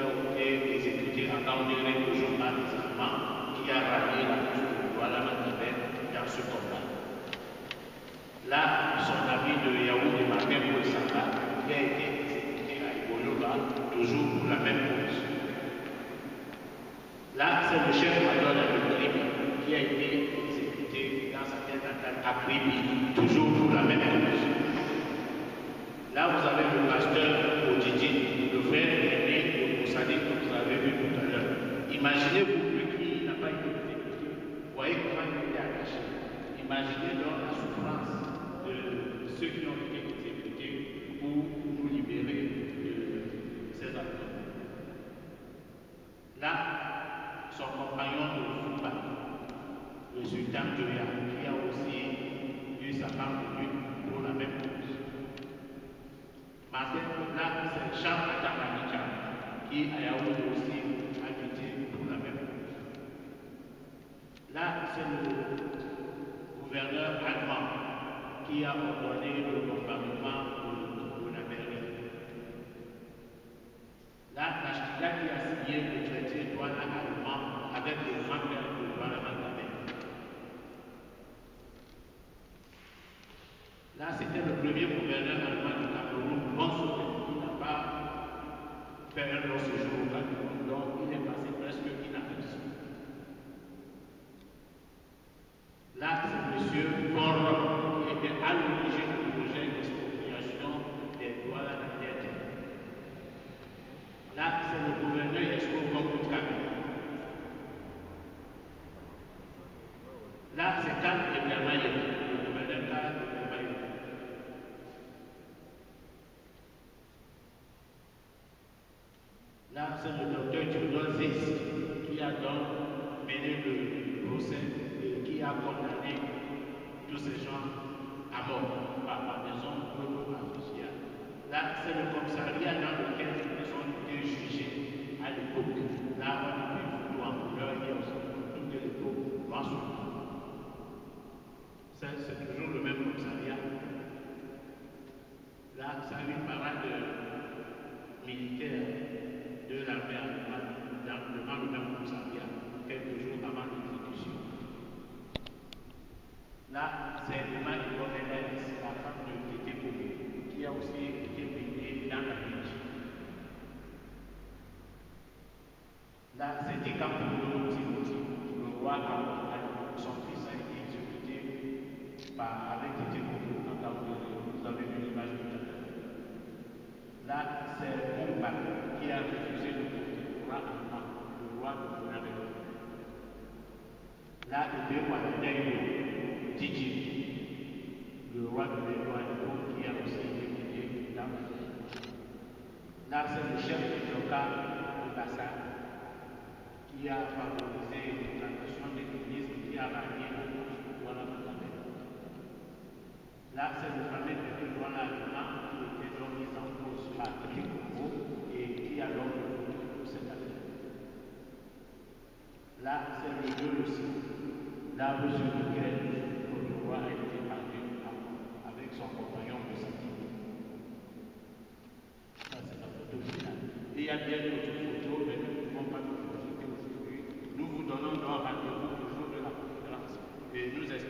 a été exécuté à Cambéré, toujours par les Allemands, qui a rallié la cour de Douala dans ce combat. Là, son ami de Yaoundé, Martin Paul Samba, qui a été exécuté à Iboloba, toujours pour la même cause. Là, c'est le chef major de la qui a été exécuté dans sa tête à Kribi, toujours pour la même cause. Là, vous avez le pasteur Odidji, le frère aîné de Moussadi que vous avez vu tout à l'heure. Imaginez-vous, lui qui n'a pas été exécuté, vous voyez comment il est attaché. Imaginez donc la souffrance de ceux qui ont été exécutés pour nous libérer de ces acteurs. Là, son compagnon de Fouba, le sultan Joya, qui a aussi eu sa femme de lui pour la même cause. Martin, là, c'est Charles Atamanika, qui a Yaoundé aussi lutté pour la même cause. Là, c'est le gouverneur allemand qui a ordonné le bombardement de la mairie. Là, Nashkila qui a signé le traité douane allemand avec le grand-père de Douane Là, c'était le premier gouverneur allemand du Cameroun, Bonsoir, qui n'a pas fait un long séjour au Cameroun, donc il est passé presque inaperçu. Là, c'est M. Borro, qui était à l'origine du projet d'expropriation des droits à la terre. Là, c'est le gouverneur Yesco Gokoukami. Là, c'est Kant et Bermaye, le gouverneur Kant et Bermaye. Là, c'est le qui a donc mené le procès et qui a condamné tous ces gens à mort par la maison Afficia. Là, c'est le commissariat dans lequel ils ont été jugés à l'époque. Là, on a vu photo en couleur, a aussi de l'époque noir sur c'est toujours le même commissariat. Là, ça a une Là, c'est Emma Hélène, la femme de Tété Koumé, qui a aussi été payée dans la ville. Là, c'était Kampoulo Timothy, le roi son fils a été exécuté par, avec en Cameroun. Vous avez vu l'image tout à l'heure. Là, c'est Mumba qui a refusé de porter le roi allemand, le roi de. Là, le deux Wadanayo, Le roi de l'Équateur, qui a aussi été payé dans la Là, c'est le chef du Joka de Bassa, qui a favorisé l'implantation de l'église qui a rallié la cause de l'Amérique. Là, c'est le fameux roi allemand qui était donc mis en cause par le Congo et qui a donc pour cette affaire. Là, c'est le lieu aussi, là où sur lequel le roi a été battu avec son compagnon de Ça, c'est la photo finale. Et il y a bien d'autres photos, mais nous ne pouvons pas nous aujourd'hui. Nous vous donnons donc rendez-vous au jour de la conférence et nous espérons